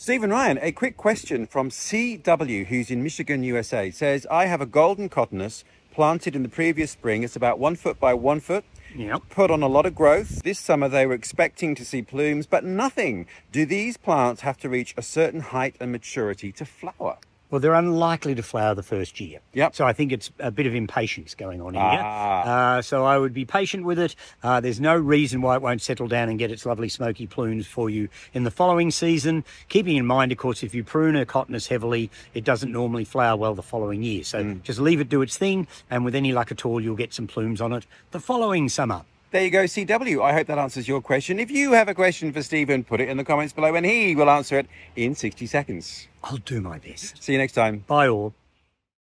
Stephen Ryan, a quick question from CW, who's in Michigan, USA, says, I have a golden cotinus planted in the previous spring. It's about one foot by one foot. Yep. Put on a lot of growth. This summer they were expecting to see plumes, but nothing. Do these plants have to reach a certain height and maturity to flower? Well, they're unlikely to flower the first year. Yep. So I think it's a bit of impatience going on here. Ah. Uh, so I would be patient with it. Uh, there's no reason why it won't settle down and get its lovely smoky plumes for you in the following season. Keeping in mind, of course, if you prune a cotinus heavily, it doesn't normally flower well the following year. So Mm. just leave it do its thing, and with any luck at all, you'll get some plumes on it the following summer. There you go, CW. I hope that answers your question. If you have a question for Stephen, put it in the comments below and he will answer it in 60 seconds. I'll do my best. See you next time. Bye all.